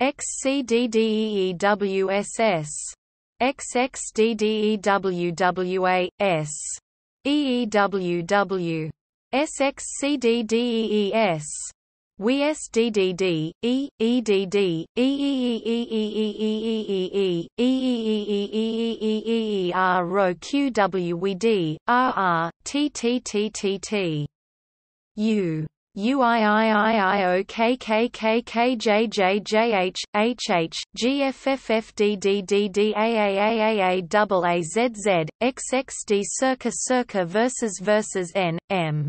XCDDEEWSS XXDDEWWAS EEWW SXCDDEES WESDDD, E, EDD. UIIIIOKKKKJJJH, HH, GFFFDDDDAAAAAAZZ, XXD circa circa versus versus N, M.